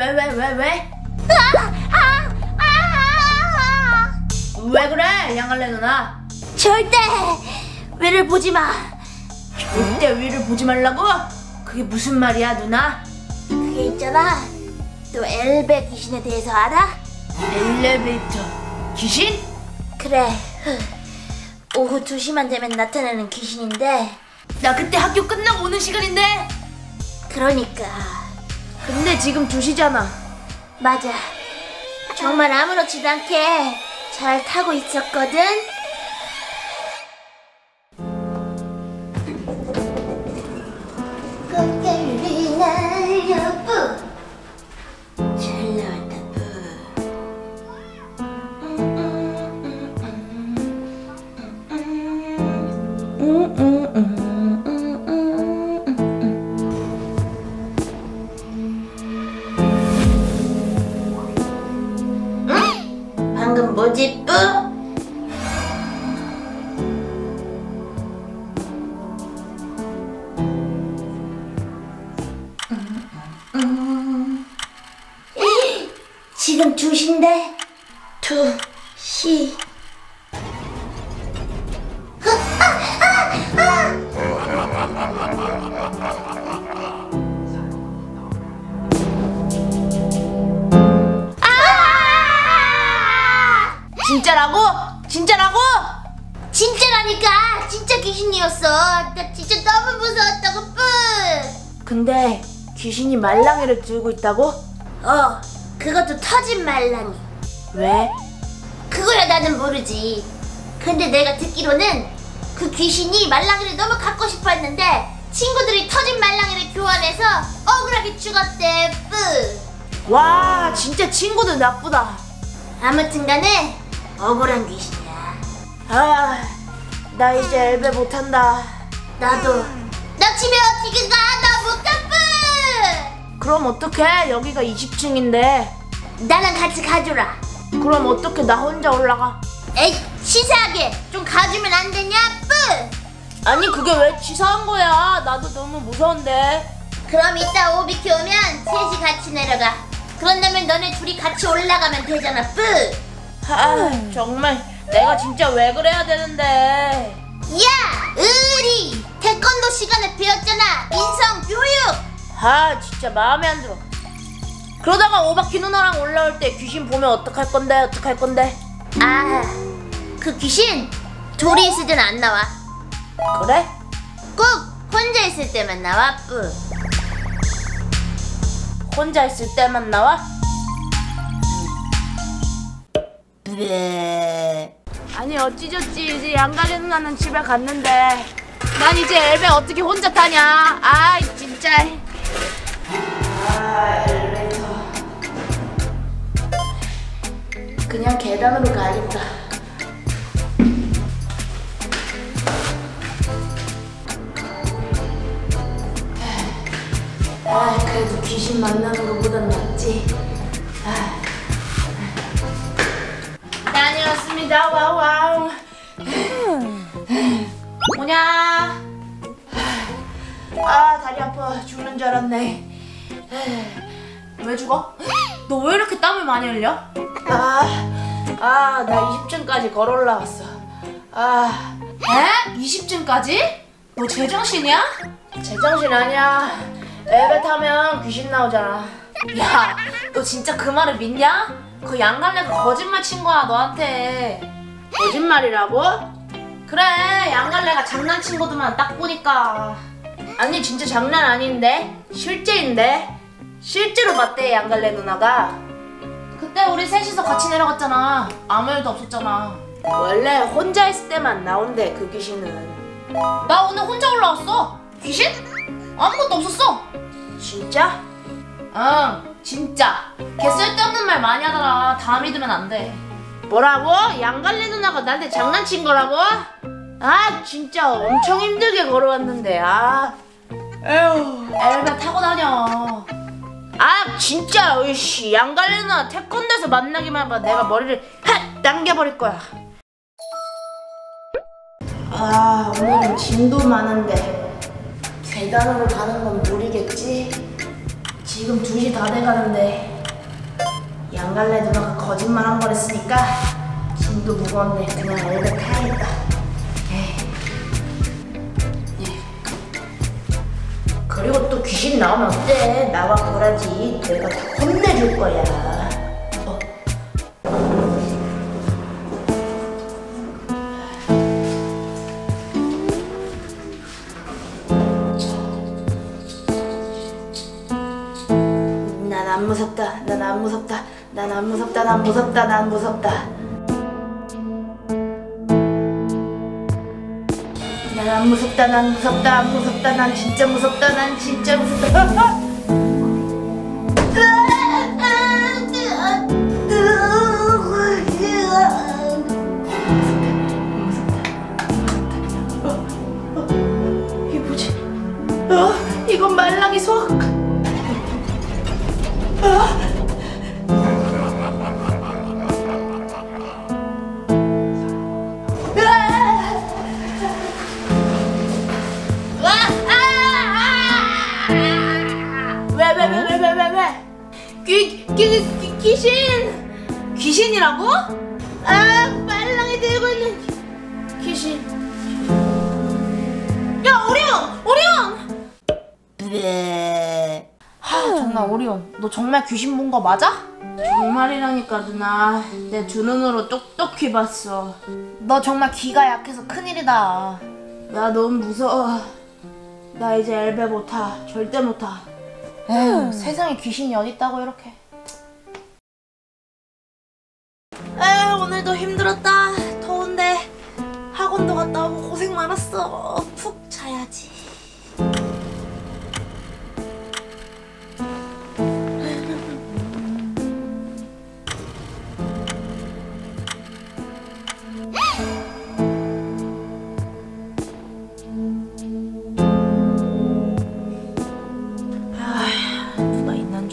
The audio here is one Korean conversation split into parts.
왜, 왜, 왜, 왜? 왜 그래, 양갈래 누나? 절대 위를 보지 마. 절대 위를 보지 말라고? 그게 무슨 말이야, 누나? 그게 있잖아. 또 엘베 귀신에 대해서 알아? 엘리베이터. 귀신? 그래. 오후 2시만 되면 나타나는 귀신인데 나 그때 학교 끝나고 오는 시간인데? 그러니까 근데 지금 2시잖아. 맞아. 정말 아무렇지도 않게 잘 타고 있었거든. 뿌? 지금 2시인데 2시 진짜라고? 진짜라고? 진짜라니까 진짜 귀신이었어 나 진짜 너무 무서웠다고 뿌 근데 귀신이 말랑이를 들고 있다고? 어, 그것도 터진 말랑이. 왜? 그거야 나는 모르지. 근데 내가 듣기로는 그 귀신이 말랑이를 너무 갖고 싶어 했는데 친구들이 터진 말랑이를 교환해서 억울하게 죽었대, 뿌. 와, 진짜 친구들 나쁘다. 아무튼 간에 억울한 귀신이야. 아, 나 이제 엘베 못한다. 나도. 나 집에 어떻게 가? 나 못 가, 뿌. 그럼 어떡해? 여기가 20층인데. 나랑 같이 가줘라. 그럼 어떻게 나 혼자 올라가? 에이, 치사하게 좀 가주면 안 되냐, 뿌. 아니, 그게 왜 치사한 거야? 나도 너무 무서운데. 그럼 이따 오비키 오면 셋이 같이 내려가. 그런 다음에 너네 둘이 같이 올라가면 되잖아, 뿌! 아, 정말 내가 진짜 왜 그래야 되는데. 야! 의리! 태권도 시간에 배웠잖아! 인성 교육! 아, 진짜 마음에 안 들어. 그러다가 오바키 누나랑 올라올 때 귀신 보면 어떡할 건데, 어떡할 건데. 아, 그 귀신 둘이 있을 땐 안 나와. 그래? 꼭 혼자 있을 때만 나와, 뿌. 혼자 있을 때만 나와? 네. 아니 어찌저찌 이제 양가리 누나는 집에 갔는데. 난 이제 엘베 어떻게 혼자 타냐? 아이 진짜. 아 그냥 계단으로 가야겠다. 아 그래도 귀신 만나는 것보단 낫지 왔습니다. wow. 뭐냐? 아 다리 아파 죽는 줄 알았네. 왜 죽어? 너 왜 이렇게 땀을 많이 흘려? 아, 아, 나 20층까지 걸어 올라왔어. 아, 에? 20층까지? 너 제정신이야? 제정신 아니야. 엘베 타면 귀신 나오잖아. 야, 너 진짜 그 말을 믿냐? 그 양갈래가 거짓말 친 거야 너한테. 거짓말이라고? 그래, 양갈래가 장난친 거도만 딱 보니까. 아니 진짜 장난 아닌데? 실제인데? 실제로 봤대 양갈래 누나가. 그때 우리 셋이서 같이 내려갔잖아. 아무 일도 없었잖아. 원래 혼자 있을 때만 나온대 그 귀신은. 나 오늘 혼자 올라왔어. 귀신? 아무것도 없었어. 진짜? 응, 진짜. 걔 쓸데없는 말 많이 하더라. 다 믿으면 안 돼. 뭐라고? 양갈래 누나가 나한테 장난친 거라고? 아, 진짜 엄청 힘들게 걸어왔는데, 아. 에휴, 엘베 타고 다녀. 아, 진짜, 으이씨. 양갈래 누나 태권도에서 만나기만 해봐. 내가 머리를 핫! 당겨버릴 거야. 아, 오늘은 짐도 많은데. 계단으로 가는 건 무리겠지? 지금 2시 다 돼가는데 양갈래 누나가 거짓말 한 번 했으니까 짐도 무거운데 그냥 엘베 타야겠다. 예. 그리고 또 귀신 나오면 어때? 나와 보라지 내가 다 혼내줄 거야 안 무섭다. 난 안 무섭다. 난 안 무섭다. 난 무섭다. 난 무섭다. 난 안 무섭다. 난 무섭다. 안 무섭다. 난 진짜 무섭다. 난 진짜 무섭다. 어, 이건 말랑이 속. 귀신! 귀신이라고? 아, 말랑이 들고 있는 귀- 귀신. 야, 오리온! 오리온! 하, 정말 오리온, 너 정말 귀신 본 거 맞아? 정말이라니까 누나, 내 두 눈으로 똑똑히 봤어. 너 정말 귀가 약해서 큰일이다. 나 너무 무서워. 나 이제 엘베 못 타. 절대 못 타. 에휴, 세상에 귀신이 어딨다고 이렇게.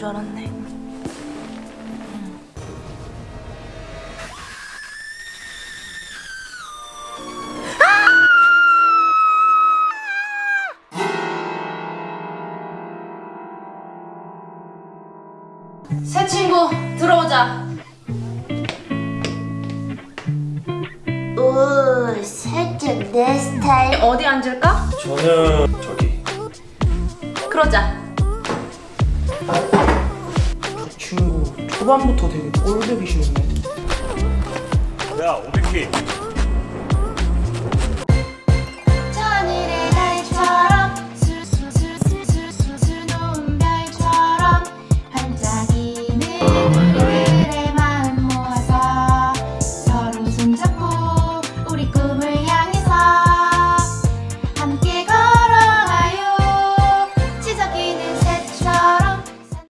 알았네. 새 친구 들어오자. 오, 살짝 내 스타일. 어디 앉을까? 저는 저기 그러자. 초반부터 되게 꼴보기 싫네 야 오비키